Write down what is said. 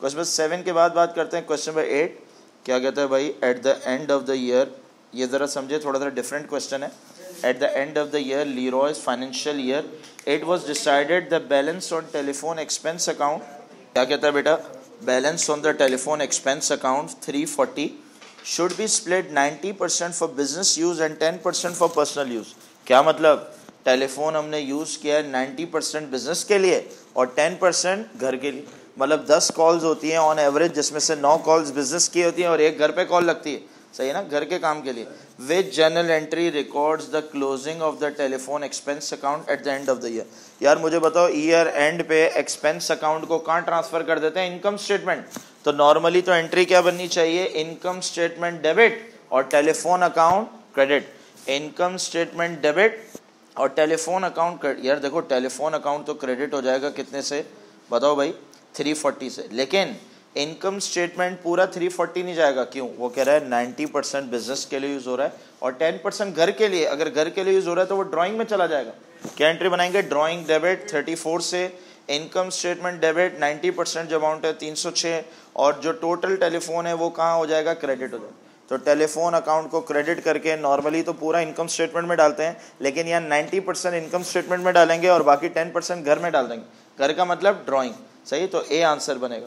Question number seven के बाद बात करते हैं। क्वेश्चन नंबर एट, क्या कहता है भाई at the end of the year ये ज़रा समझे थोड़ा सा डिफरेंट क्वेश्चन है। At the end of the year लीरोज financial year it was decided the balance on telephone expense account क्या कहता है बेटा balance on the telephone expense account three forty should be split ninety percent for business use and ten percent for personal use क्या मतलब? Telephone हमने use किया है ninety percent business के लिए और टेन परसेंट घर के लिए। मतलब दस कॉल्स होती हैं ऑन एवरेज जिसमें से नौ कॉल्स बिज़नेस की होती हैं और एक घर पे कॉल लगती है। सही है ना? घर के काम के लिए। With journal entry records the closing of the telephone expense account at the end of the year यार, मुझे बताओ ईयर एंड पे एक्सपेंस अकाउंट को कहाँ ट्रांसफ़र कर देते हैं? इनकम स्टेटमेंट तो नॉर्मली तो एंट्री क्या बननी चाहिए? इनकम स्टेटमेंट डेबिट और telephone account credit income statement debit और टेलीफोन अकाउंट यार, देखो टेलीफोन अकाउंट तो क्रेडिट हो जाएगा कितने से? बताओ भाई थ्री फोर्टी से। लेकिन इनकम स्टेटमेंट पूरा थ्री फोर्टी नहीं जाएगा। क्यों? वो कह रहा है नाइन्टी परसेंट बिज़नेस के लिए यूज़ हो रहा है और टेन परसेंट घर के लिए, अगर घर के लिए यूज़ हो रहा है तो वो ड्राइंग में चला जाएगा। क्या एंट्री बनाएँगे? ड्राइंग डेबिट थर्टी फोर से income statement debit ninety percent जो अमाउंट है तीन सौ छः और जो टोटल टेलीफोन है वो कहाँ हो जाएगा? क्रेडिट हो जाएगा। तो टेलीफोन अकाउंट को क्रेडिट करके नॉर्मली तो पूरा इनकम स्टेटमेंट में डालते हैं, लेकिन यहाँ नाइन्टी परसेंट इनकम स्टेटमेंट में डालेंगे और बाकी टेन परसेंट घर में डाल देंगे। घर का मतलब ड्राइंग सही? तो ए आंसर बनेगा.